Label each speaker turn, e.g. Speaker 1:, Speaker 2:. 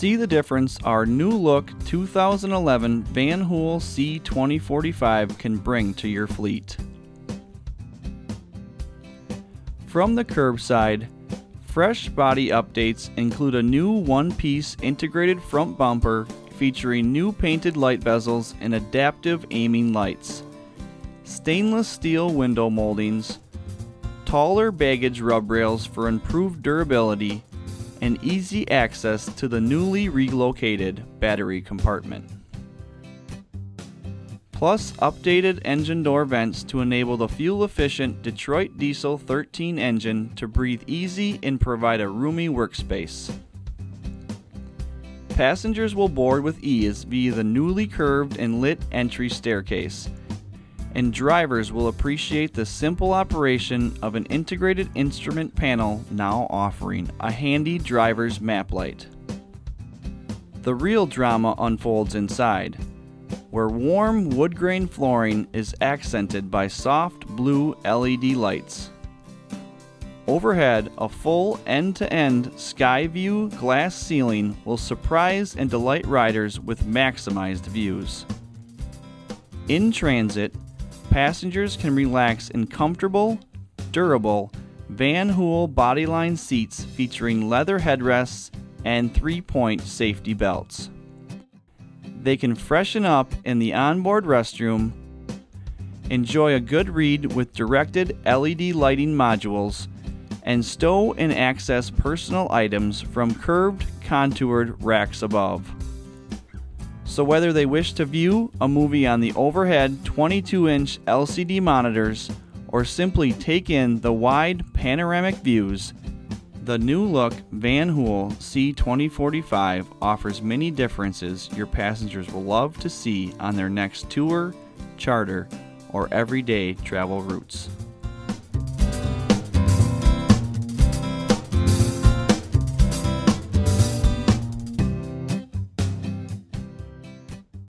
Speaker 1: See the difference our new look 2011 Van Hool C2045 can bring to your fleet. From the curbside, fresh body updates include a new one-piece integrated front bumper featuring new painted light bezels and adaptive aiming lights, stainless steel window moldings, taller baggage rub rails for improved durability, and easy access to the newly relocated battery compartment. Plus, updated engine door vents to enable the fuel efficient Detroit Diesel 13 engine to breathe easy and provide a roomy workspace. Passengers will board with ease via the newly curved and lit entry staircase, and drivers will appreciate the simple operation of an integrated instrument panel now offering a handy driver's map light. The real drama unfolds inside, where warm wood grain flooring is accented by soft blue LED lights. Overhead, a full end to end sky view glass ceiling will surprise and delight riders with maximized views. In transit, passengers can relax in comfortable, durable Van Hool bodyline seats featuring leather headrests and three point safety belts. They can freshen up in the onboard restroom, enjoy a good read with directed LED lighting modules, and stow and access personal items from curved, contoured racks above. So, whether they wish to view a movie on the overhead 22 inch LCD monitors or simply take in the wide panoramic views, the new look Van Hool C2045 offers many differences your passengers will love to see on their next tour, charter, or everyday travel routes.